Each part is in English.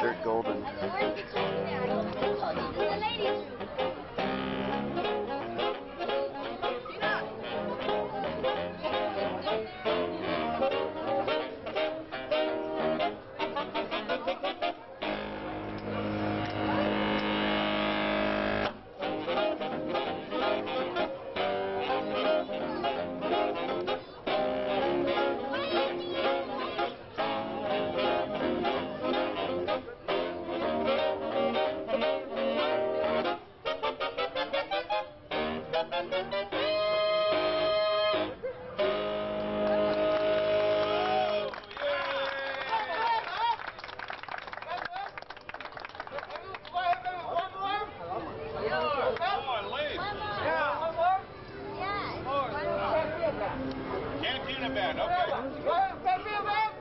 Dirk Golden. Cantina band, okay.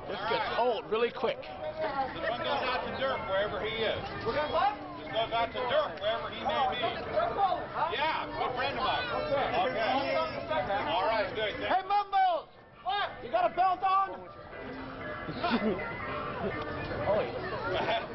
This gets old really quick. This one goes out to Dirk wherever he is. This goes out to Dirk wherever he may be. Yeah, good friend of mine. Okay. All right, good. Hey, Mumbles! What? You got a belt on? oh, yeah. Oh,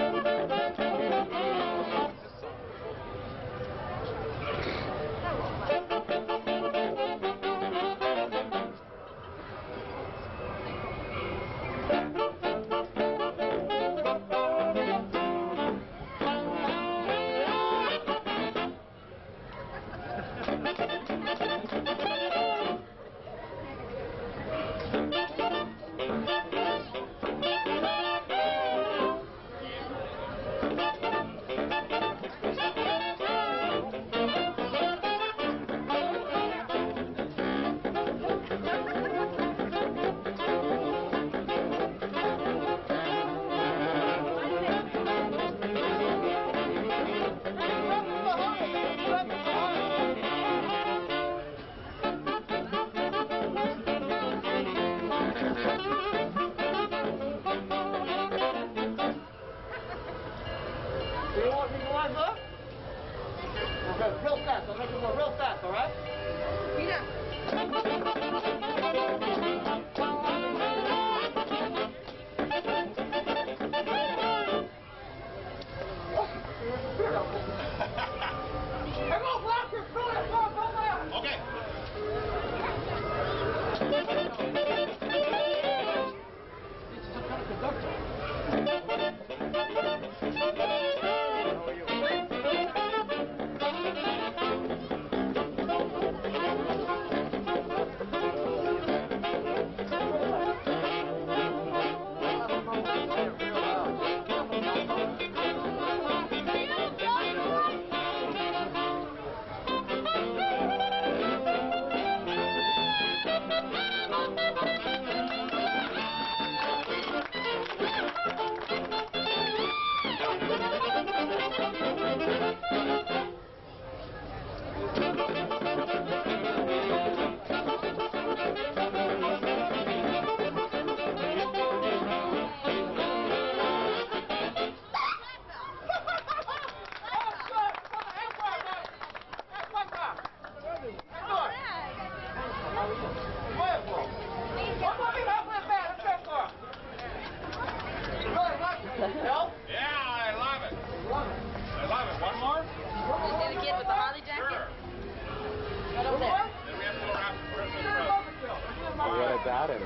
got him.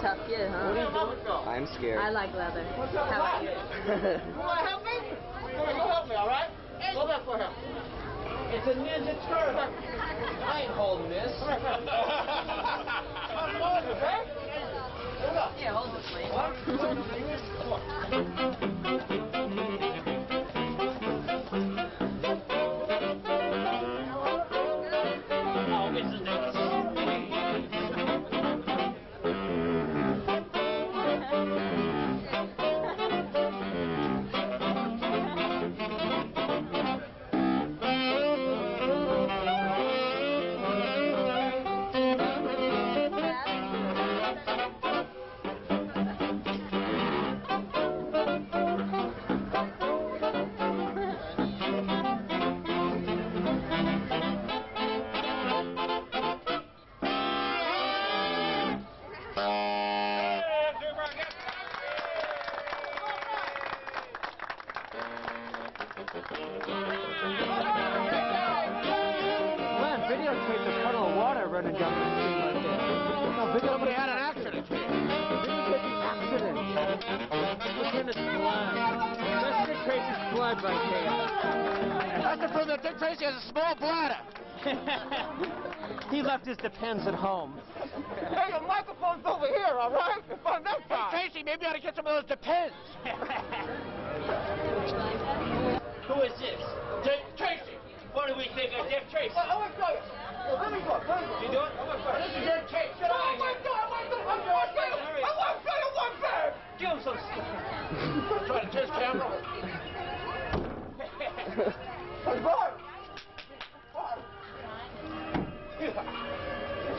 Tough kid, huh? I'm scared. I like leather. How about you? You want to help me? Come on, you help me, all right? Go back for him. It's a Ninja Turtle. I ain't holding this. Come on, okay? Yeah, hold this, please. Man, blood right there. That's the proof that Dick Tracy has a small bladder. he left his depends at home. Hey, the microphone's over here, all right? It's on that side. Hey, Tracy, maybe I ought to get some of those depends. Who is this? Dick Tracy. What do we think of Dick Tracy? I want to show you. Let me go. Let me go. You do it? I want to show you. This is Dick Tracy. Get out of here. Oh, I want to I want to I want to show you. I want to show you one thing. Give him some stuff. Trying to kiss camera. Hey, Bart.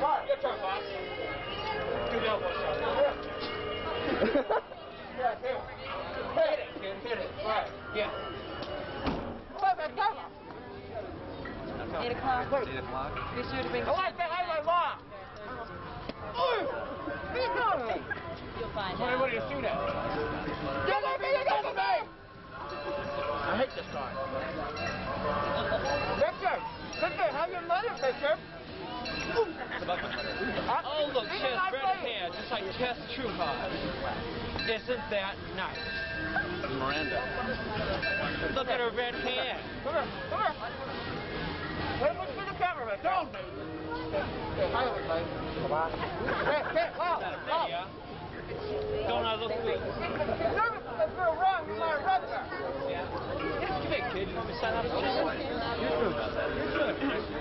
Bart. Your turn, boss. Do the elbow shot. Yeah, here. Hit it, kid. Hit it. Right. Yeah. Come on, 8 o'clock. Eight o'clock. Be sure to bring I like that. I like are doing? You'll find What, out. you shoot at? Get me! Get me! I hate this guy. Victor! Victor, how your mother, Victor? Oh, look, she has red hair, just like Tess Trueheart. Isn't that nice? Miranda. Look at her red hair. Come here, come here. Hey, look the camera, don't me. Say hi, everybody. Come on. Hey, hey, There wow. you are. Don't I look good? girl wrong, you let her kid. You want me to sign up? You're good. You're good.